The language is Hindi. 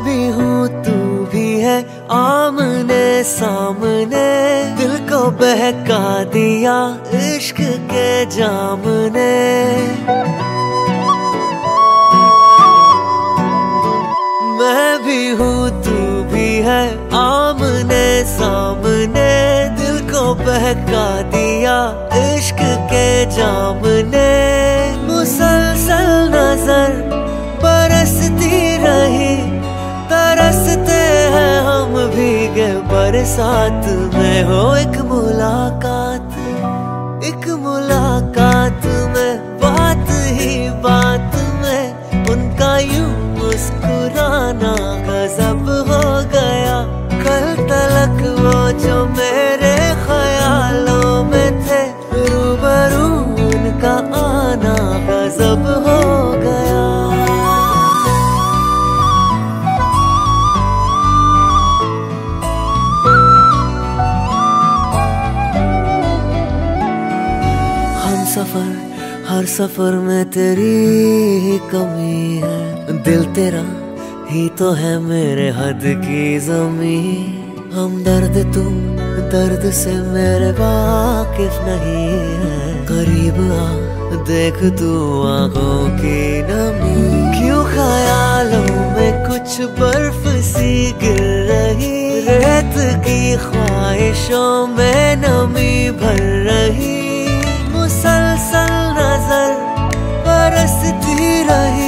भी हूँ, तू भी है आमने सामने। दिल को बहका दिया इश्क के जाम ने मैं भी हूँ, तू भी है आमने सामने। दिल को बहका दिया इश्क के जाम ने मुसलसल नज़र बरसती बरसात में हो एक मुलाकात। सफ़र, हर सफ़र में तेरी कमी है। दिल तेरा ही तो है मेरे हद की जमी हम दर्द तू दर्द से मेरे वाकिफ नहीं है। करीब आ, देख तू आँखों की नमी। क्यों ख्यालों में कुछ बर्फ़ सी गिर रही? रेत की ख्वाहिशों में नमी भर रही मुसलसल नज़र बरसती रही